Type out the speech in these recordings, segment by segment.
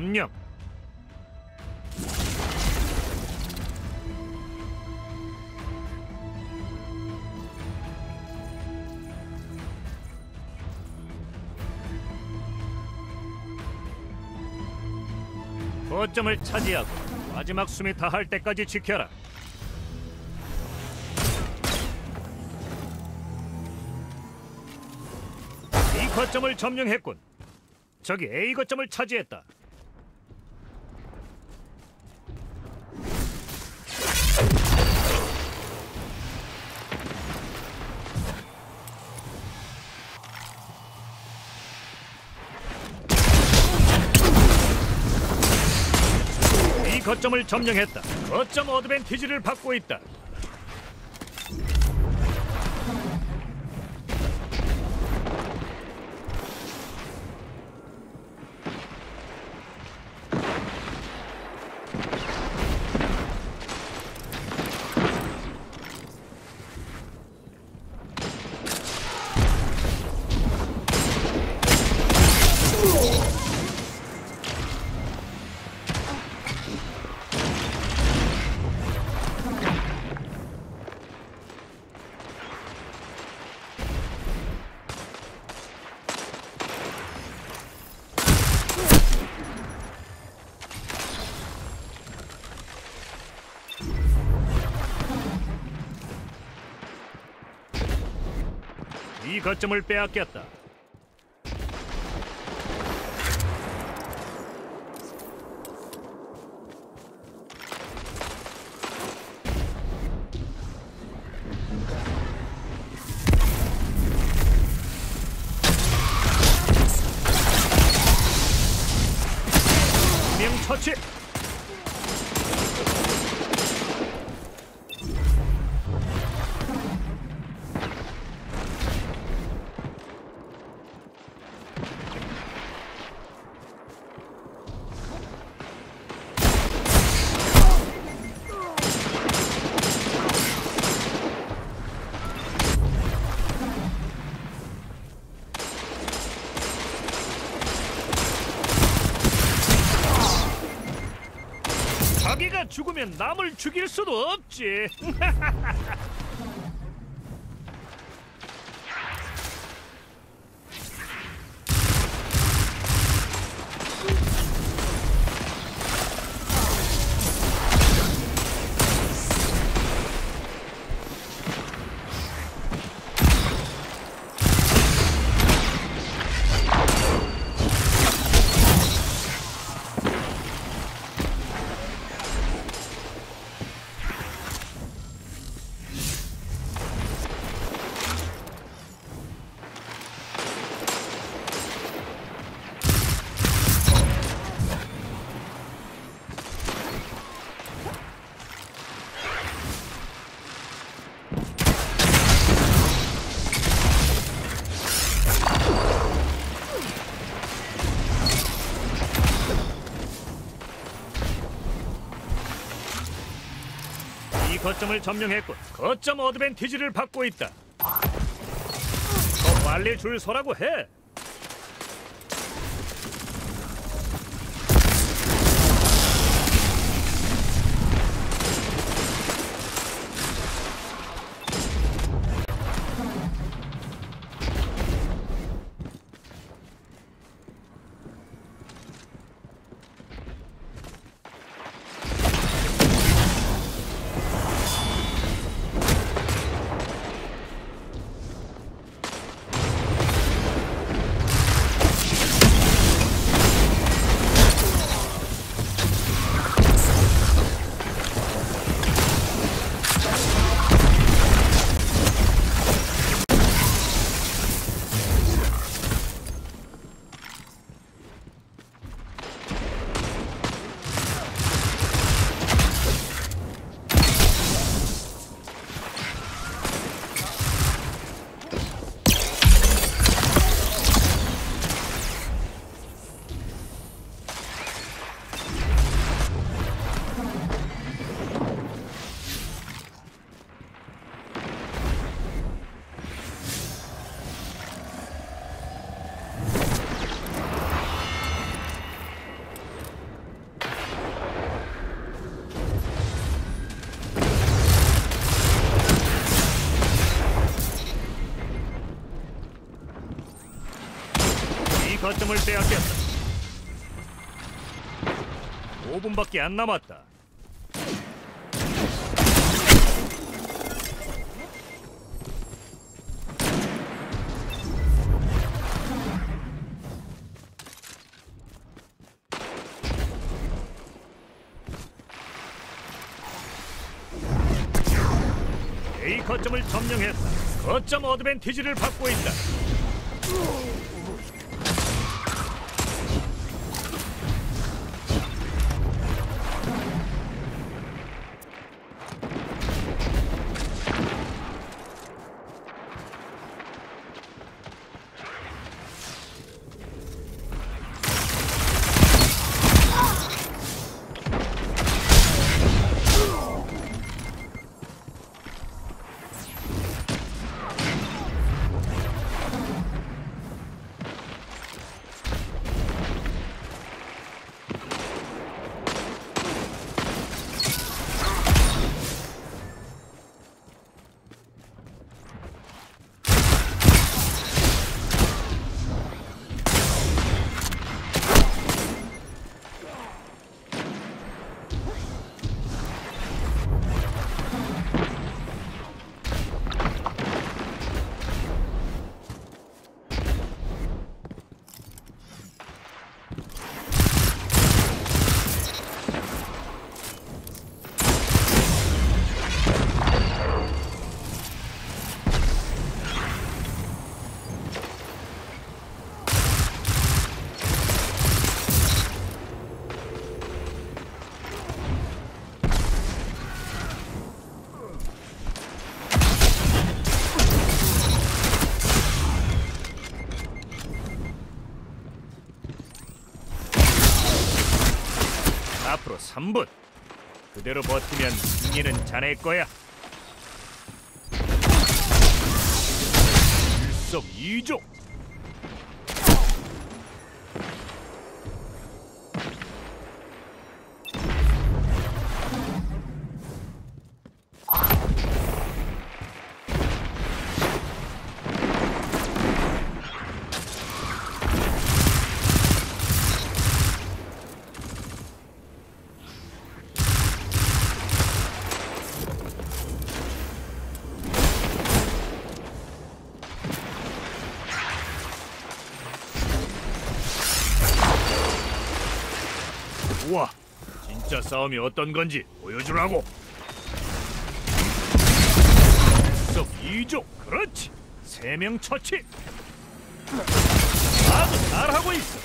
점령. 거점을 차지하고 마지막 숨이 다할 때까지 지켜라. B 거점을 점령했군. 저기 A 거점을 차지했다. 거점을 점령했다. 거점 어드밴티지를 받고 있다. 거점을 빼앗겼다. 남을 죽일 수도 없지. 거점을 점령했고 거점 어드밴티지를 받고 있다. 더 빨리 줄 서라고 해. 거점을 빼앗겼다. 5분밖에 안 남았다. A 거점을 점령했다. 거점 어드밴티지를 받고 있다. 3분. 그대로 버티면 승리는 자네 거야. 일석이조. 진짜 싸움이 어떤 건지 보여주라고. 일석이조. 그렇지. 세 명 처치. 아주 잘하고 있어.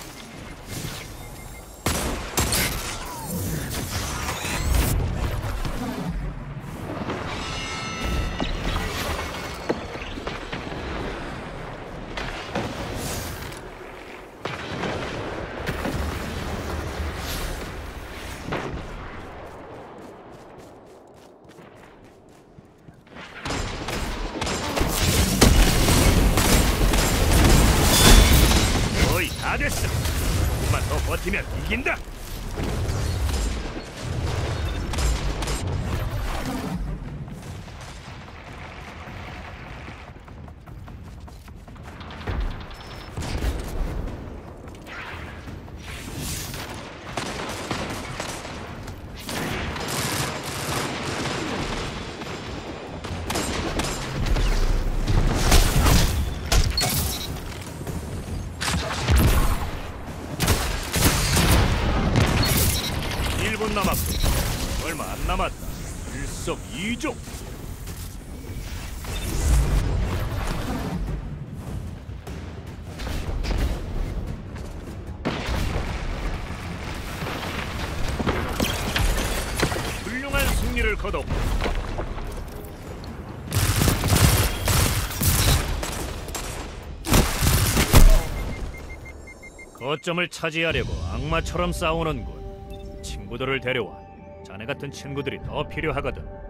버티면 이긴다. 얼마 안 남았다. 일석이조. 훌륭한 승리를 거뒀고 거점을 차지하려고 악마처럼 싸우는군. 친구들을 데려와. 자네 같은 친구들이 더 필요하거든.